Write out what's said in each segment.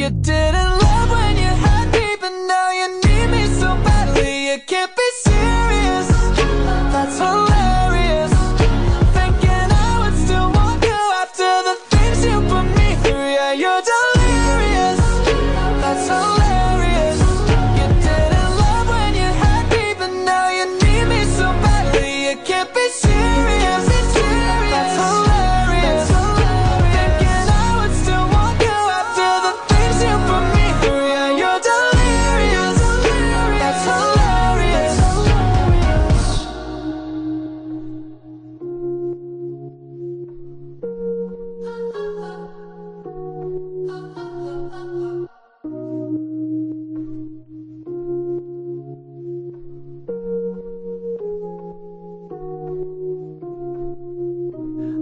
You didn't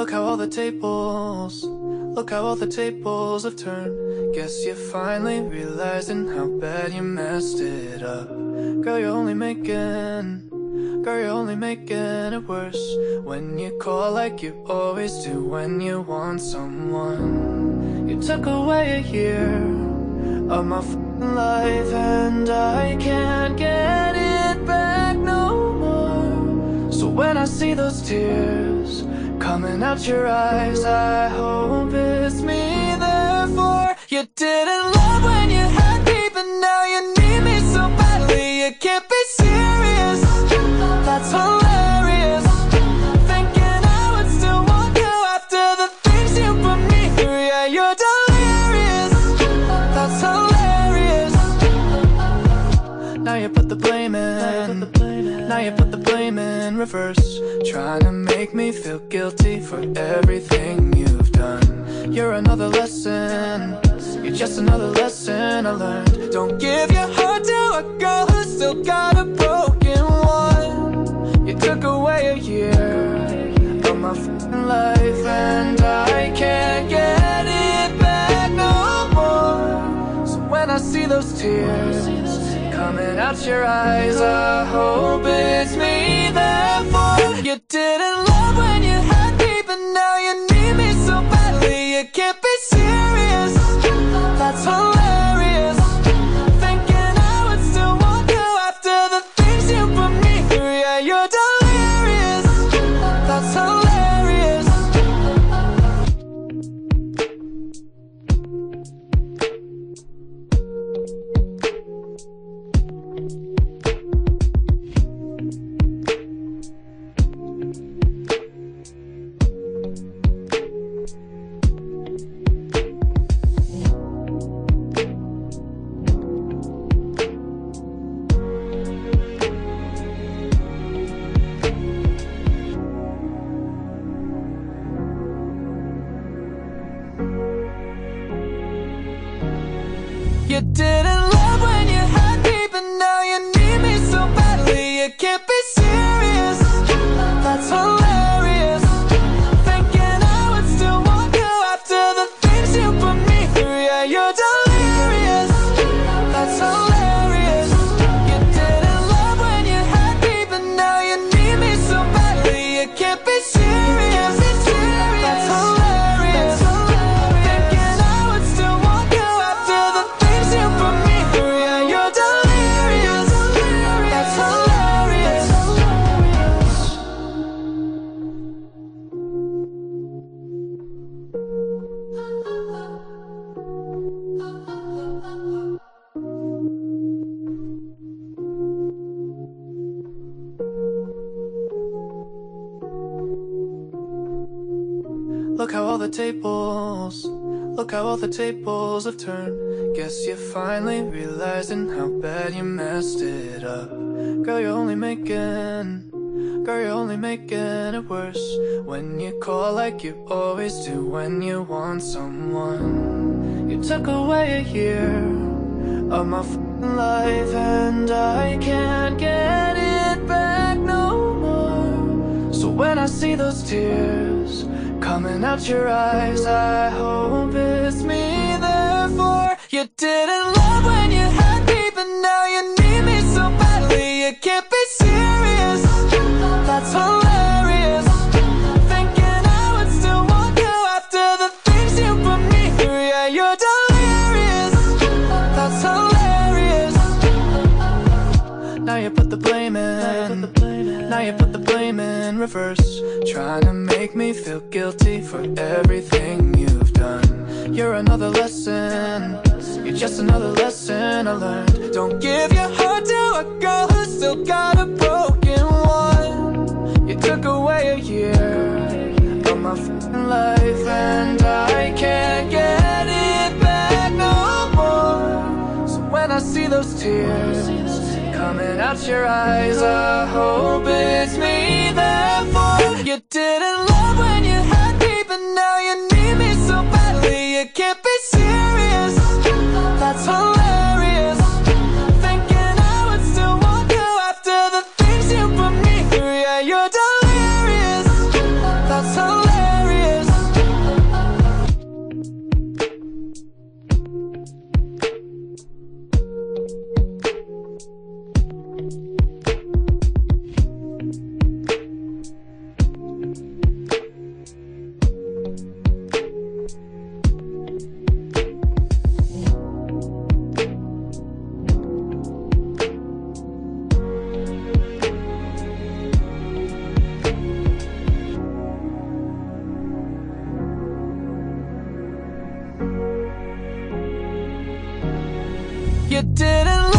Look how all the tables, look how all the tables have turned. Guess you're finally realizing how bad you messed it up. Girl, you're only making, girl, you're only making it worse. When you call like you always do when you want someone. You took away a year of my life and I can't get it back no more. So when I see those tears coming out your eyes, I hope it's me. Therefore, you didn't Now you put the blame in. Now you put the blame in reverse. Trying to make me feel guilty for everything you've done. You're another lesson. You're just another lesson I learned. Don't give your heart to a girl who's still got a broken one. You took away a year of my life, and I can't get it back no more. So when I see those tears coming out your eyes, I hope it's me. Therefore, you didn't You didn't love Look how all the tables, look how all the tables have turned. Guess you're finally realizing how bad you messed it up. Girl, you're only making, girl, you're only making it worse. When you call like you always do when you want someone. You took away a year of my life, and I can't get it back no more. So when I see those tears coming out your eyes, I hope it's me. Therefore, you didn't Now you put the blame in. Now you put the blame in reverse. Trying to make me feel guilty for everything you've done. You're another lesson. You're just another lesson I learned. Don't give your heart to a girl who's still got a broken one. You took away a year of my life, and I can't get it back no more. So when I see those tears coming out your eyes, I hope it's me. Therefore, you didn't You didn't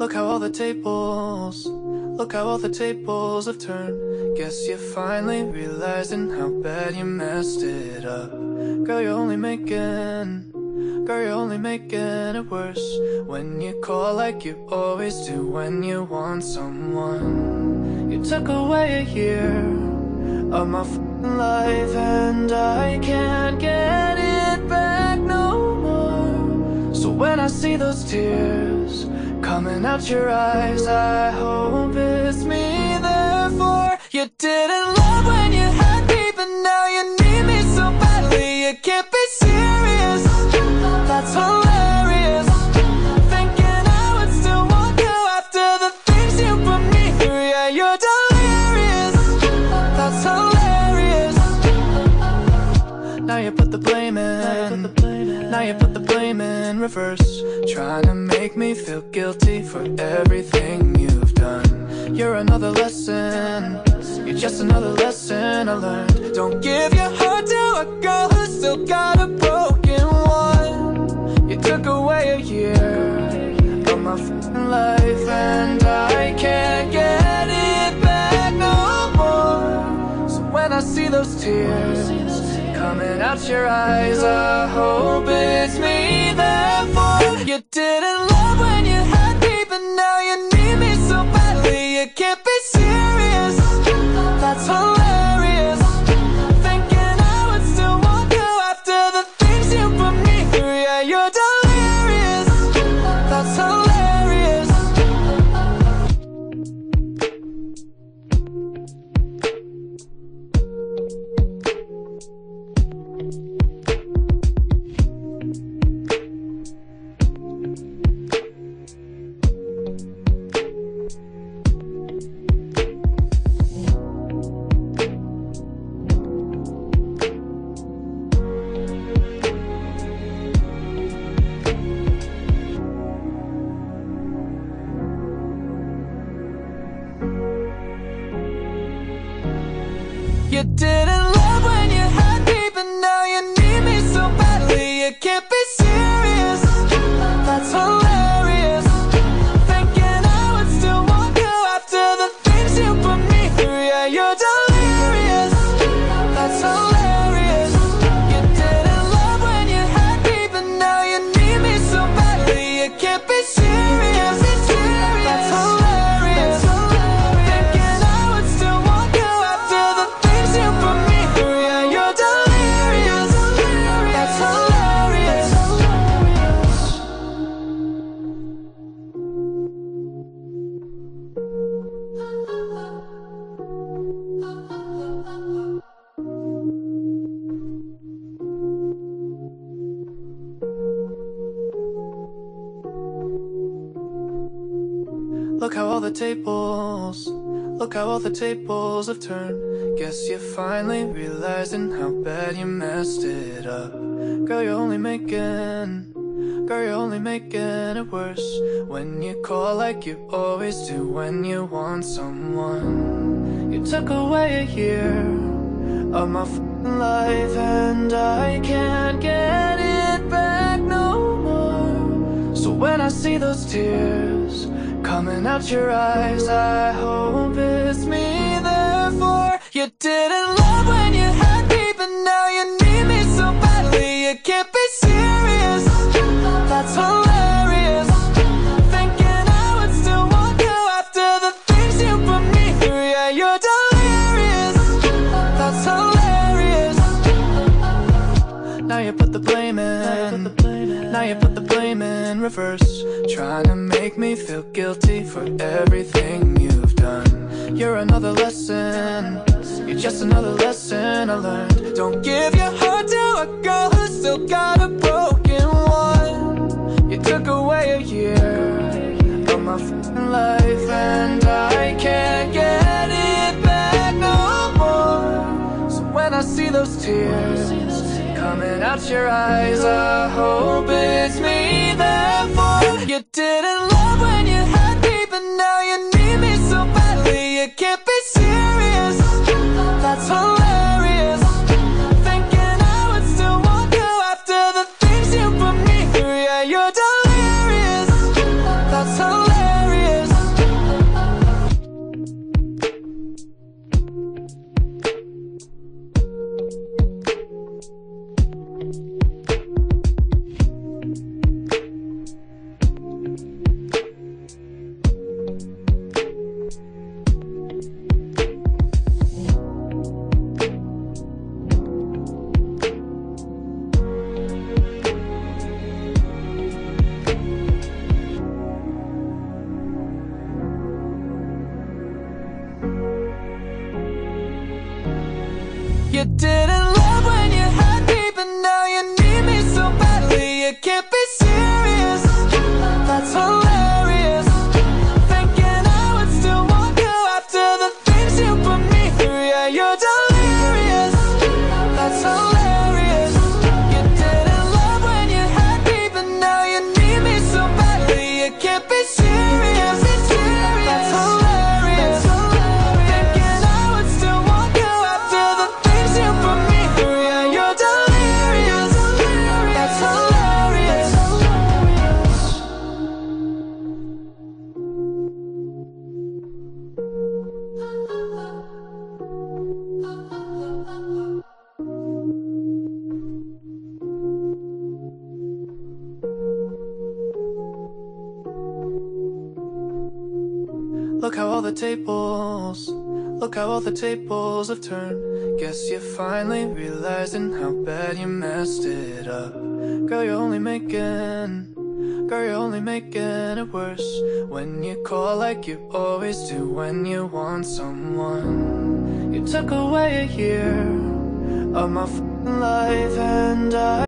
Look how all the tables, look how all the tables have turned. Guess you're finally realizing how bad you messed it up. Girl, you're only making, girl, you're only making it worse. When you call like you always do when you want someone. You took away a year of my life and I can't get it back no more. So when I see those tears coming out your eyes, I hope it's me. Therefore, you didn't love when you had me, but now you need me so badly. You can't be serious. That's hilarious. Thinking I would still want you after the things you put me through. Yeah, you're delirious. That's hilarious. Now you put the blame in. Now you put the blame in reverse. Trying to make me feel guilty for everything you've done. You're another lesson. You're just another lesson I learned. Don't give your heart to a girl who's still got a broken one. You took away a year of my life, and I can't get it back no more. So when I see those tears coming out your eyes, I hope it's me. Therefore, You didn't love when you had me, but now you need me so badly. You can't the tables, look how all the tables have turned. Guess you're finally realizing how bad you messed it up. Girl, you're only making, girl, you're only making it worse. When you call like you always do when you want someone. You took away a year of my life and I can't get it back no more. So when I see those tears coming out your eyes, I hope it's me. Therefore, you didn't love when you had me, but now you need me so badly. You can't be serious. That's hilarious. Thinking I would still want you after the things you put me through. Yeah, you're delirious. That's hilarious. Now you put the blame in. Now you put the blame in reverse. Trying to make me feel guilty for everything you've done. You're another lesson. You're just another lesson I learned. Don't give your heart to a girl who's still got a broken one. You took away a year of my life, and I can't get it back no more. So when I see those tears coming out your eyes, I hope it's me. Therefore, you didn't You didn't love when you had me, but now you need me so badly. You can't Look how all the tables, look how all the tables have turned. Guess you're finally realizing how bad you messed it up. Girl, you're only making, girl, you're only making it worse. When you call like you always do when you want someone. You took away a year of my life and I.